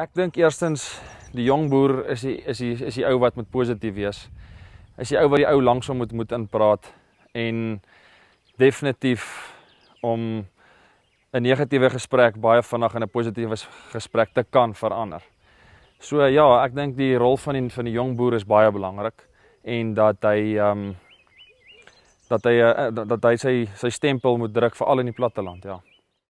Ek dink eerstens die jong boer is die is die is die ou wat moet positief wees. Is die ou wat die ou langsom moet moet inpraat en definitief om 'n negatiewe gesprek baie vinnig in 'n positiewe gesprek te kan verander. So ja, ek dink die rol van die van die jong boer is baie belangrik en dat hy ehm um, dat hy eh, dat hy sy sy stempel moet druk vir al in die platteland, ja.